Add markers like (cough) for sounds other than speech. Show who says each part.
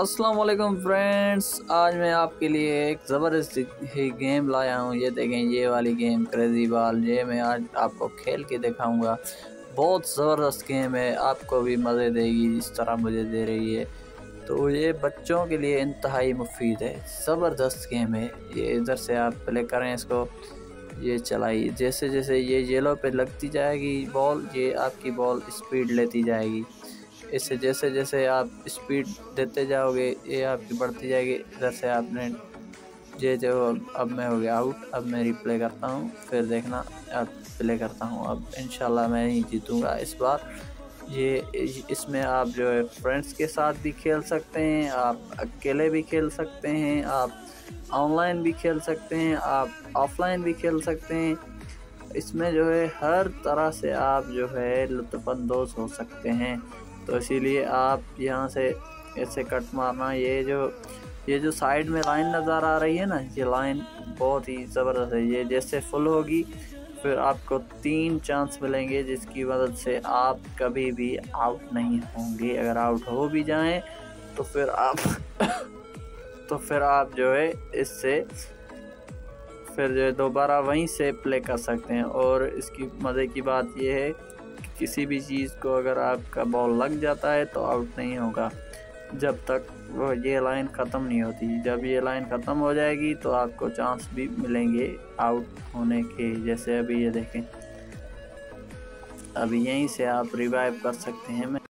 Speaker 1: अस्सलाम वालेकुम फ्रेंड्स आज मैं आपके लिए एक ज़बरदस्त ही गेम लाया हूँ। ये देखें, ये वाली गेम क्रेजी बॉल ये मैं आज आपको खेल के दिखाऊँगा। बहुत ज़बरदस्त गेम है। आपको भी मज़े देगी जिस तरह मुझे दे रही है। तो ये बच्चों के लिए इंतहाई मुफीद है। ज़बरदस्त गेम है। ये इधर से आप प्ले करें इसको। ये चलाइए जैसे जैसे ये येलो पे लगती जाएगी बॉल ये आपकी बॉल स्पीड लेती जाएगी। इससे जैसे जैसे आप स्पीड देते जाओगे, ये आपकी बढ़ती जाएगी। इधर से आपने ये जो अब मैं हो गया आउट अब मैं रिप्ले करता हूँ, फिर देखना। अब प्ले करता हूँ। अब इन मैं ही जीतूँगा इस बार। ये इसमें आप जो है फ्रेंड्स के साथ भी खेल सकते हैं, आप अकेले भी खेल सकते हैं, आप ऑनलाइन भी खेल सकते हैं, आप ऑफलाइन भी खेल सकते हैं। इसमें जो है हर तरह से आप जो है लुत्फ़ानंदोज़ हो सकते हैं। तो इसीलिए आप यहाँ से ऐसे कट मारना। ये जो ये जो साइड में लाइन नज़र आ रही है ना, ये लाइन बहुत ही ज़बरदस्त है। ये जैसे फुल होगी, फिर आपको तीन चांस मिलेंगे, जिसकी मदद से आप कभी भी आउट नहीं होंगे। अगर आउट हो भी जाएँ तो फिर आप (laughs) तो फिर आप जो है इससे, फिर जो है दोबारा वहीं से प्ले कर सकते हैं। और इसकी मज़े की बात यह है किसी भी चीज़ को अगर आपका बॉल लग जाता है तो आउट नहीं होगा। जब तक वो ये लाइन ख़त्म नहीं होती, जब ये लाइन ख़त्म हो जाएगी तो आपको चांस भी मिलेंगे आउट होने के, जैसे अभी ये देखें। अभी यहीं से आप रिवाइव कर सकते हैं।